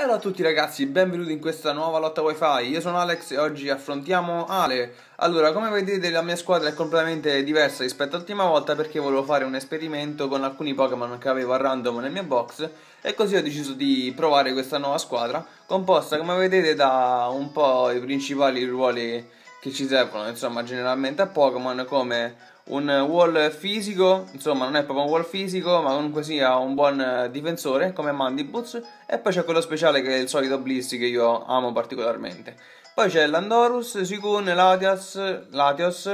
Bello a tutti ragazzi, benvenuti in questa nuova lotta wifi, io sono Alex e oggi affrontiamo Ale. Allora, come vedete la mia squadra è completamente diversa rispetto all'ultima volta perché volevo fare un esperimento con alcuni Pokémon che avevo a random nel mio box E così ho deciso di provare questa nuova squadra Composta come vedete da un po' i principali ruoli che ci servono insomma generalmente a Pokémon come un wall fisico, insomma non è proprio un wall fisico, ma comunque sia un buon eh, difensore come Mandibuzz e poi c'è quello speciale che è il solito Bliss che io amo particolarmente. Poi c'è l'Andorus, Suicune, Latias, Latios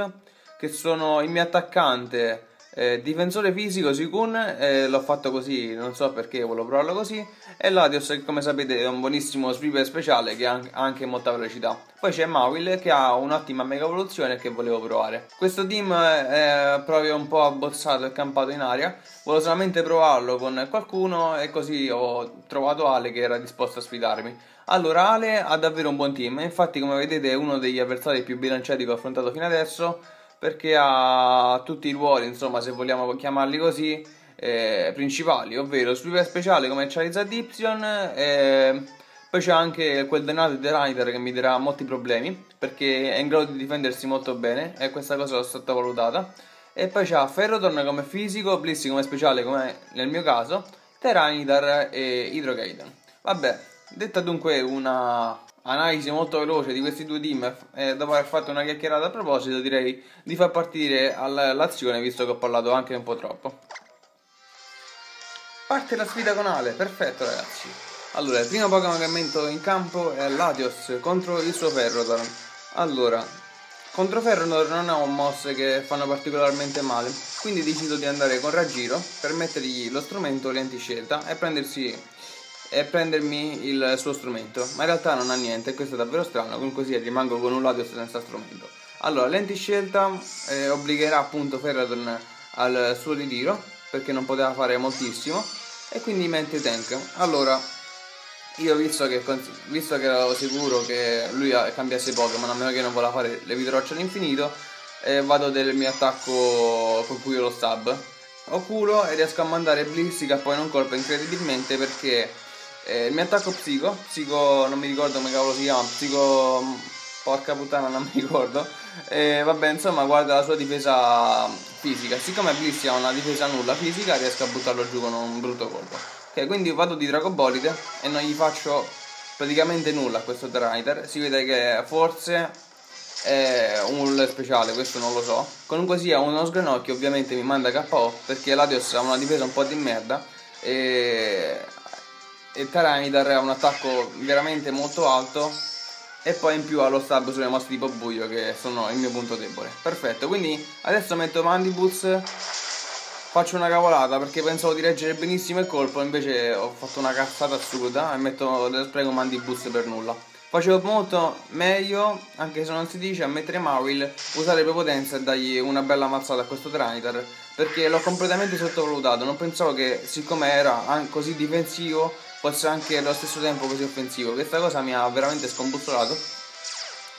che sono il mio attaccante eh, difensore fisico Sikun, eh, l'ho fatto così, non so perché volevo provarlo così. E Latios, come sapete è un buonissimo sweeper speciale che ha anche molta velocità. Poi c'è Mawil che ha un'ottima mega evoluzione che volevo provare. Questo team è proprio un po' abbozzato e campato in aria. Volevo solamente provarlo con qualcuno e così ho trovato Ale che era disposto a sfidarmi. Allora, Ale ha davvero un buon team, infatti come vedete è uno degli avversari più bilanciati che ho affrontato fino adesso perché ha tutti i ruoli, insomma, se vogliamo chiamarli così, eh, principali, ovvero super speciale come Charizard Y, eh, poi c'è anche quel Denato The Rider che mi darà molti problemi, perché è in grado di difendersi molto bene, e questa cosa l'ho sottovalutata. E poi c'ha Ferrotorn come fisico, Blissey come speciale, come nel mio caso, Tyranitar e Hydrogaiden. Vabbè, detta dunque una analisi molto veloce di questi due team e dopo aver fatto una chiacchierata a proposito direi di far partire l'azione visto che ho parlato anche un po' troppo. Parte la sfida con Ale, perfetto ragazzi. Allora, il primo Pokémon che metto in campo è Latios contro il suo Ferrotorn. Allora, contro Ferrotorn non ho mosse che fanno particolarmente male, quindi decido di andare con Raggiro per mettergli lo strumento lenti scelta e prendersi e prendermi il suo strumento. Ma in realtà non ha niente questo è davvero strano comunque sia rimango con un lato senza strumento. Allora lenti scelta eh, obbligherà appunto Ferraton al suo ritiro perché non poteva fare moltissimo e quindi mente tank. Allora io visto che, visto che ero sicuro che lui cambiasse Pokémon a meno che non voleva fare le vitrocce all'infinito eh, vado del mio attacco con cui io lo stab. Ho culo e riesco a mandare Blissey poi non colpa incredibilmente perché eh, il mio attacco psico, psico non mi ricordo come cavolo si chiama, psico porca puttana non mi ricordo. E vabbè, insomma, guarda la sua difesa fisica. Siccome Blissey ha una difesa nulla fisica, riesco a buttarlo giù con un brutto colpo. Ok, quindi vado di Dragobolide e non gli faccio praticamente nulla a questo Tyranitar. Si vede che forse è un speciale, questo non lo so. Comunque sia, uno sgranocchio ovviamente mi manda KO perché Latios ha una difesa un po' di merda e il Tyranitar ha un attacco veramente molto alto e poi in più ha lo stab sulle mosse tipo buio che sono il mio punto debole. Perfetto, quindi adesso metto Mandibus, faccio una cavolata perché pensavo di reggere benissimo il colpo, invece ho fatto una cazzata assurda e metto spreco Mandibus per nulla. Facevo molto meglio, anche se non si dice, a mettere Mawil, usare prepotenza e dargli una bella mazzata a questo Tranitar perché l'ho completamente sottovalutato, non pensavo che siccome era così difensivo fosse anche allo stesso tempo così offensivo. Questa cosa mi ha veramente scombussolato.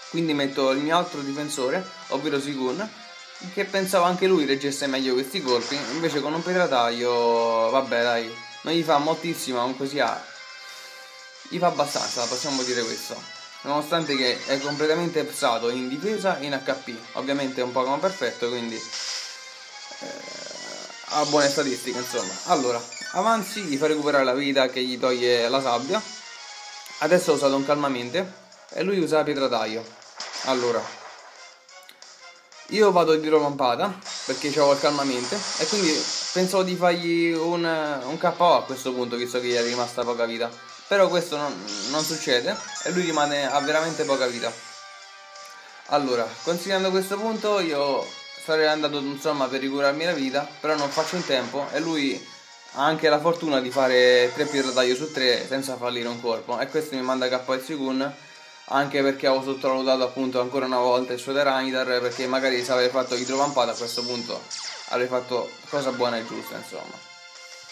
Quindi metto il mio altro difensore, ovvero Sigun, che pensavo anche lui reggesse meglio questi colpi. Invece con un petrataio, vabbè dai, non gli fa moltissimo, comunque sia... Gli fa abbastanza, possiamo dire questo. Nonostante che è completamente psato in difesa e in HP. Ovviamente è un Pokémon perfetto, quindi... Eh, ha buone statistiche, insomma. Allora, avanzi, gli fa recuperare la vita che gli toglie la sabbia. Adesso ho usato un calmamente e lui usa la pietra taglio. Allora, io vado di rovampata perché c'avevo il calmamente e quindi pensavo di fargli un, un KO a questo punto visto che gli è rimasta poca vita. Però questo non, non succede e lui rimane a veramente poca vita. Allora, considerando questo punto io sarei andato insomma per ricurarmi la vita, però non faccio in tempo e lui ha anche la fortuna di fare 3 pirataio su 3 senza fallire un colpo e questo mi manda il Sigun anche perché avevo sottovalutato appunto ancora una volta il suo Teranitar perché magari se avrei fatto idrovampata a questo punto avrei fatto cosa buona e giusta insomma.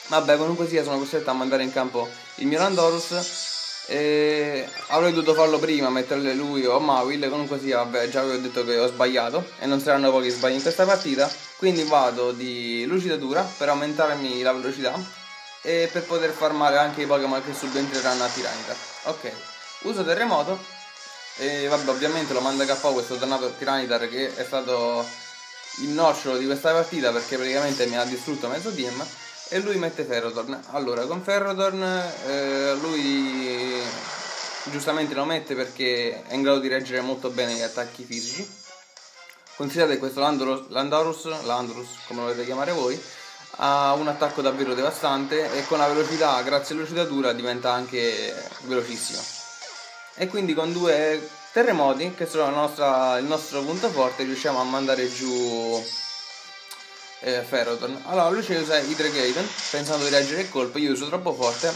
Vabbè comunque sia sono costretto a mandare in campo il mio Randorus e avrei dovuto farlo prima, metterle lui o Mawil, comunque sia, vabbè, già avevo detto che ho sbagliato e non saranno pochi sbagli in questa partita, quindi vado di lucidatura per aumentarmi la velocità e per poter farmare anche i Pokémon che subentreranno a Tiranitar. Ok, uso terremoto e vabbè ovviamente lo manda KO questo dannato Tiranitar che è stato il nocciolo di questa partita perché praticamente mi ha distrutto mezzo team e lui mette Ferrotorn. Allora con Ferrotorn eh, lui giustamente lo mette perché è in grado di reggere molto bene gli attacchi fisici. Considerate questo Landorus, Landorus, Landorus come lo volete chiamare voi, ha un attacco davvero devastante e con la velocità, grazie all'lucidatura, diventa anche velocissimo. E quindi con due terremoti, che sono nostra, il nostro punto forte, riusciamo a mandare giù eh, Ferroton. Allora lui usa Hydregaton, pensando di reggere il colpo, io uso troppo forte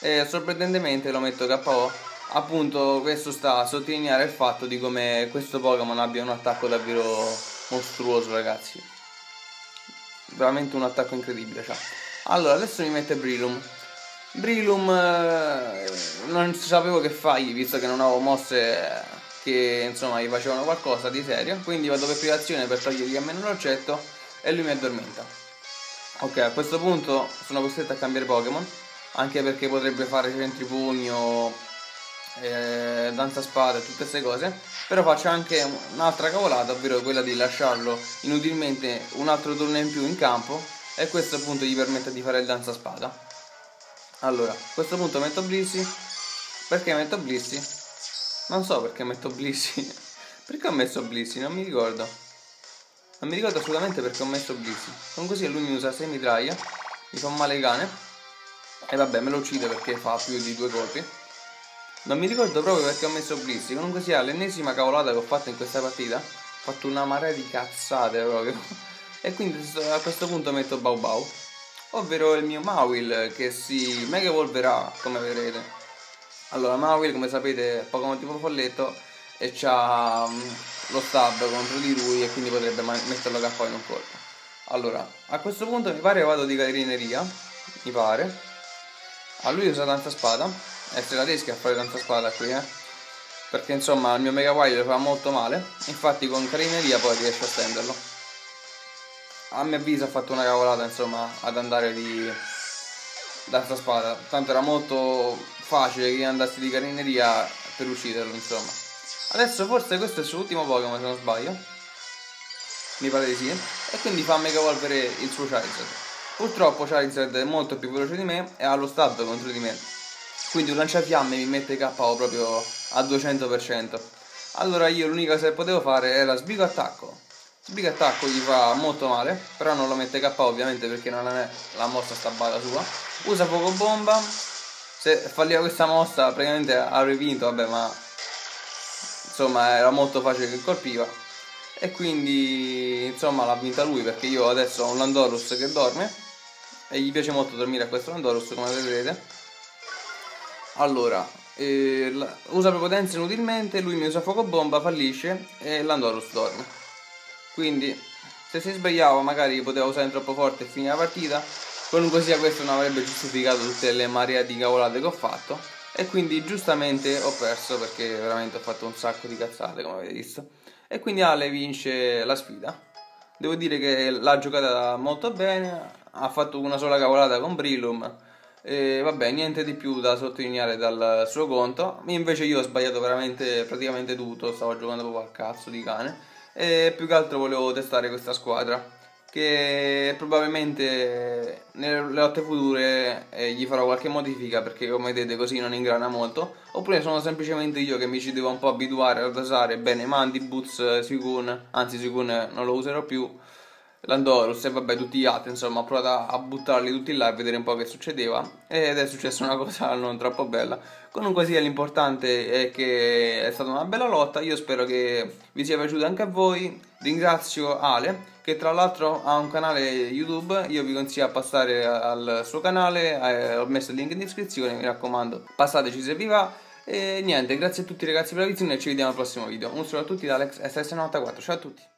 e sorprendentemente lo metto KO appunto questo sta a sottolineare il fatto di come questo Pokémon abbia un attacco davvero mostruoso ragazzi. Veramente un attacco incredibile cioè. allora adesso mi mette Brilum. Brilum eh, non sapevo che fargli visto che non avevo mosse che insomma gli facevano qualcosa di serio. Quindi vado per privazione per togliergli almeno l'oggetto e lui mi addormenta. Ok a questo punto sono costretto a cambiare Pokémon anche perché potrebbe fare centripugno eh, danza spada e tutte queste cose però faccio anche un'altra cavolata ovvero quella di lasciarlo inutilmente un altro turno in più in campo e questo appunto gli permette di fare il danza spada. Allora a questo punto metto Blissy perché metto Blissy? non so perché metto Blissy perché ho messo Blissy? non mi ricordo non mi ricordo assolutamente perché ho messo Blissy comunque così lui mi usa 6 mitraglia mi fa male il cane e vabbè me lo uccide perché fa più di due colpi non mi ricordo proprio perché ho messo Blissy, comunque sia l'ennesima cavolata che ho fatto in questa partita. Ho fatto una marea di cazzate proprio. E quindi a questo punto metto Bau Bau. Ovvero il mio Mawil che si mega evolverà, come vedrete. Allora, Mawil, come sapete, è Pokémon tipo folletto e c'ha um, lo stab contro di lui e quindi potrebbe metterlo KO in un colpo. Allora, a questo punto mi pare che vado di carineria, mi pare. A lui usa tanta spada. La rieschi a fare tanta spada qui eh. Perché insomma il mio Mega Wild fa molto male. Infatti con carineria poi riesco a stenderlo. A mio avviso ha fatto una cavolata insomma ad andare di danza spada. Tanto era molto facile che andassi di carineria per ucciderlo insomma adesso forse questo è il suo ultimo Pokémon se non sbaglio mi pare di sì e quindi fa mega evolvere il suo Charizard purtroppo Charizard è molto più veloce di me e ha lo stato contro di me quindi un lanciafiamme mi mette KO proprio a 200%. Allora io l'unica cosa che potevo fare era sbigo attacco. Sbigo attacco gli fa molto male, però non lo mette KO ovviamente perché non è la mossa stabbata sua. Usa fuoco bomba. Se falliva questa mossa praticamente avrei vinto, vabbè ma insomma era molto facile che colpiva. E quindi insomma l'ha vinta lui perché io adesso ho un Landorus che dorme e gli piace molto dormire a questo Landorus come vedrete allora, eh, usa prepotenza inutilmente, lui mi usa fuoco bomba, fallisce e l'Andorus dorme. Quindi, se si svegliava magari poteva usare troppo forte e finire la partita. Comunque sia questo non avrebbe giustificato tutte le marea di cavolate che ho fatto. E quindi giustamente ho perso perché veramente ho fatto un sacco di cazzate come avete visto. E quindi Ale vince la sfida. Devo dire che l'ha giocata molto bene, ha fatto una sola cavolata con Brilum e vabbè, niente di più da sottolineare dal suo conto. Invece io ho sbagliato veramente praticamente tutto, stavo giocando proprio al cazzo di cane. E più che altro volevo testare questa squadra. Che probabilmente nelle lotte future eh, gli farò qualche modifica perché come vedete così non ingrana molto. Oppure sono semplicemente io che mi ci devo un po' abituare ad usare bene Mandy, Boots, Suicune. Anzi Suicune non lo userò più Landorus e vabbè tutti gli altri insomma ho provato a buttarli tutti là a vedere un po' che succedeva. Ed è successa una cosa non troppo bella. Comunque sia l'importante è che è stata una bella lotta. Io spero che vi sia piaciuta anche a voi. Ringrazio Ale che tra l'altro ha un canale YouTube. Io vi consiglio a passare al suo canale. Eh, ho messo il link in descrizione mi raccomando passateci se vi va. E niente grazie a tutti ragazzi per la visione e ci vediamo al prossimo video. Un saluto a tutti da Alex SS94 ciao a tutti